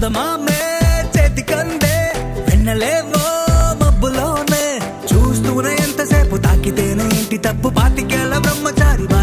చందమామే చేతికందే వెన్నలేవో మబ్బులోనే. చూస్తూనే ఎంతసేపు తాకితేనే ఇంటి తప్పు. పాతికేళ్ళ బ్రహ్మచారి బాధ